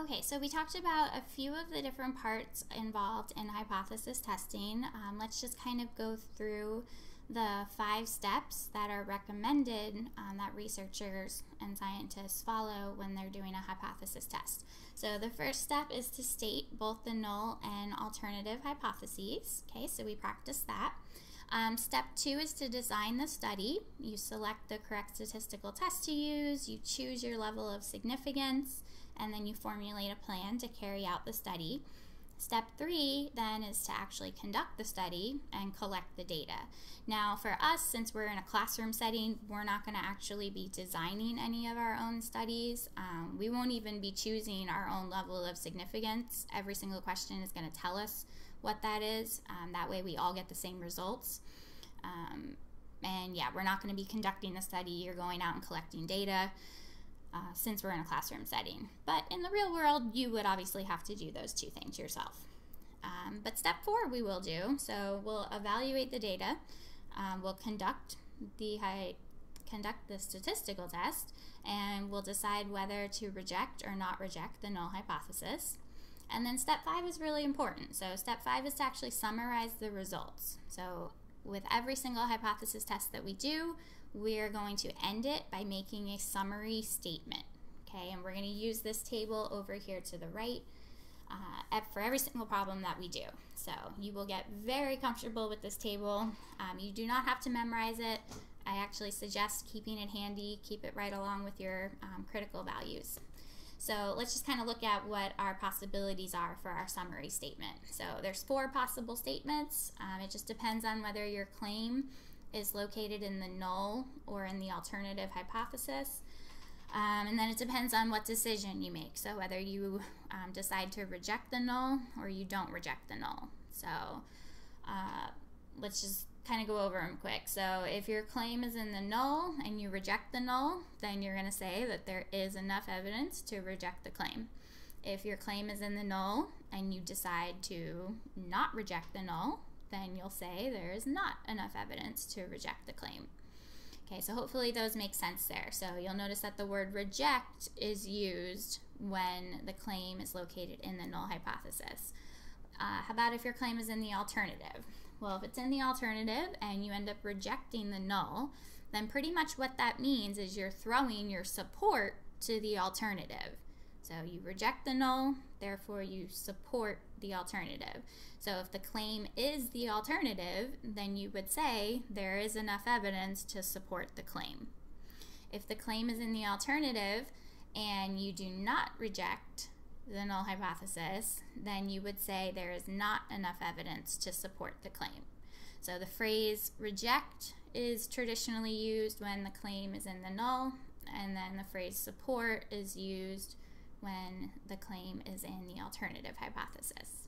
Okay, so we talked about a few of the different parts involved in hypothesis testing. Um, let's just kind of go through the five steps that are recommended um, that researchers and scientists follow when they're doing a hypothesis test. So the first step is to state both the null and alternative hypotheses. Okay, so we practice that. Um, step two is to design the study. You select the correct statistical test to use, you choose your level of significance, and then you formulate a plan to carry out the study. Step three then is to actually conduct the study and collect the data. Now, for us, since we're in a classroom setting, we're not going to actually be designing any of our own studies. Um, we won't even be choosing our own level of significance. Every single question is going to tell us what that is. Um, that way, we all get the same results. Um, and yeah, we're not going to be conducting the study. You're going out and collecting data uh, since we're in a classroom setting. But in the real world, you would obviously have to do those two things yourself. Um, but step four, we will do. So we'll evaluate the data. Um, we'll conduct the high, conduct the statistical test, and we'll decide whether to reject or not reject the null hypothesis. And then step five is really important. So step five is to actually summarize the results. So with every single hypothesis test that we do, we're going to end it by making a summary statement. Okay, and we're going to use this table over here to the right uh, for every single problem that we do. So you will get very comfortable with this table. Um, you do not have to memorize it. I actually suggest keeping it handy, keep it right along with your um, critical values. So let's just kind of look at what our possibilities are for our summary statement. So there's four possible statements. Um, it just depends on whether your claim is located in the null or in the alternative hypothesis. Um, and then it depends on what decision you make. So whether you um, decide to reject the null or you don't reject the null. So uh, let's just kind of go over them quick. So if your claim is in the null and you reject the null, then you're going to say that there is enough evidence to reject the claim. If your claim is in the null and you decide to not reject the null, then you'll say there is not enough evidence to reject the claim. Okay, so hopefully those make sense there. So you'll notice that the word reject is used when the claim is located in the null hypothesis. Uh, how about if your claim is in the alternative? Well, if it's in the alternative and you end up rejecting the null, then pretty much what that means is you're throwing your support to the alternative. So you reject the null, therefore you support the alternative. So if the claim is the alternative, then you would say there is enough evidence to support the claim. If the claim is in the alternative and you do not reject the null hypothesis, then you would say there is not enough evidence to support the claim. So the phrase reject is traditionally used when the claim is in the null, and then the phrase support is used when the claim is in the alternative hypothesis.